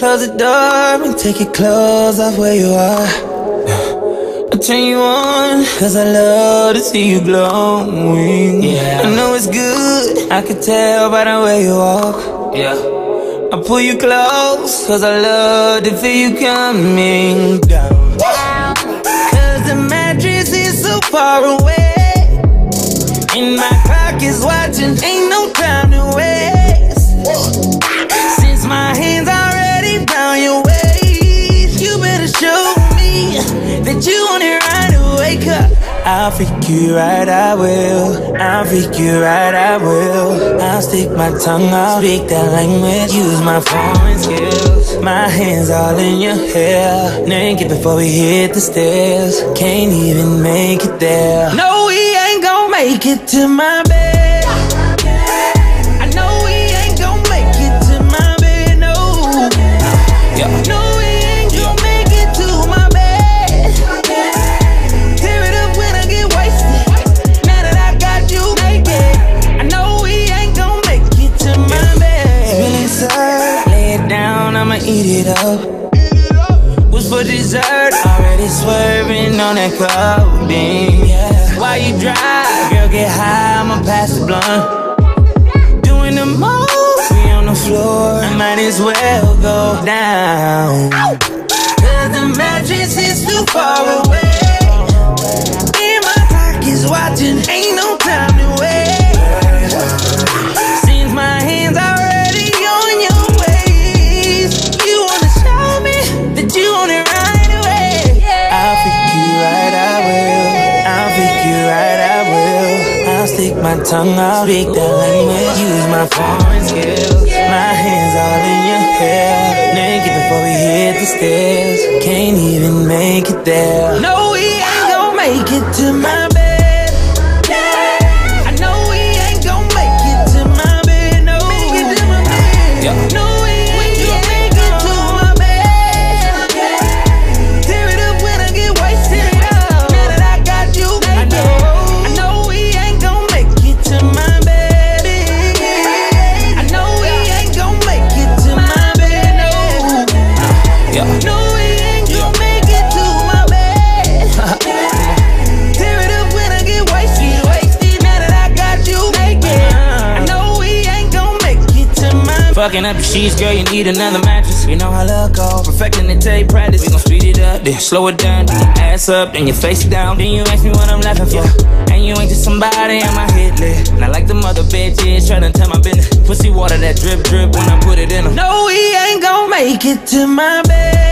close the door and take your clothes off where you are. I'll turn you on, cause I love to see you glowing. Yeah. I know it's good, I can tell by the way you walk. Yeah. I pull you close, cause I love to feel you coming down. Cause the mattress is so far away. And my clock is watching, ain't no time to waste. You want it right away. Cause I'll freak you right, I will. I'll freak you right, I will. I'll stick my tongue out, speak that language, use my foreign skills. My hands all in your hair, naked before we hit the stairs. Can't even make it there. No, we ain't gon' make it to my bed. It up. What's for dessert? Already swerving on that codeine. Yeah. While you drive, girl, get high, I'ma pass the blunt. Doing the most, we on the floor. I might as well go down. Cause the mattress is too far away. Stick my tongue out, speak that language, use my foreign skills. My hands all in your hair, naked before we hit the stairs. Can't even make it there. No, we ain't gon' make it to my Fucking up your sheets, girl, you need another mattress. You know how love go, perfecting the tape practice. We gon' speed it up, then slow it down, then your ass up, then your face down. Then you ask me what I'm laughing for. And you ain't just somebody on my hit list. Not like the mother bitches tryna tell my business. Pussy water that drip drip when I put it in in 'em. No, we ain't gon' make it to my bed.